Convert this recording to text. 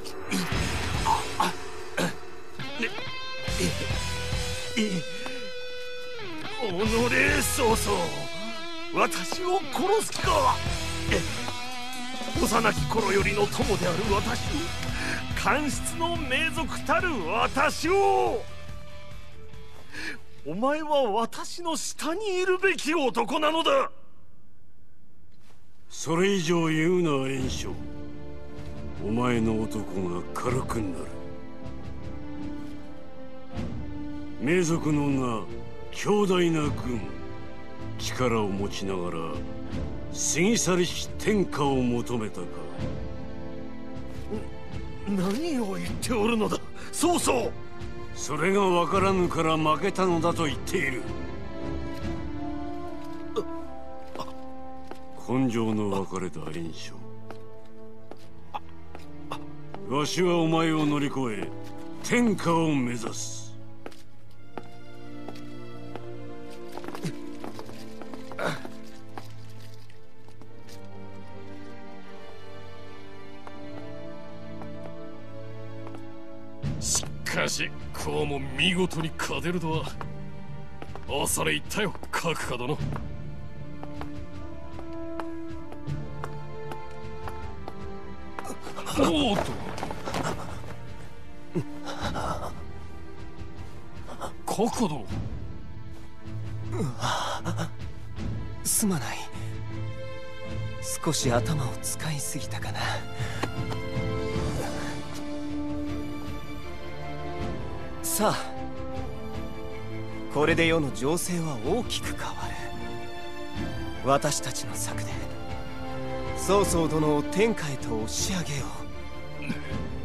己曹操私を殺す気か？幼き頃よりの友である私。を官室の名族たる私を。お前は私の下にいるべき男なのだ。それ以上言うな炎症。お前の男が軽くなる。名族の名強大な軍力を持ちながら過ぎ去りし天下を求めたか。何を言っておるのだ。そうそう。それが分からぬから負けたのだと言っている。根性の別れた炎章わしはお前を乗り越え天下を目指す。しかしこうも見事に勝てるとは恐れ入ったよ角下殿おっと角下殿すまない。少し頭を使いすぎたかな。さあこれで世の情勢は大きく変わる。私たちの策で曹操殿を天下へと押し上げよう。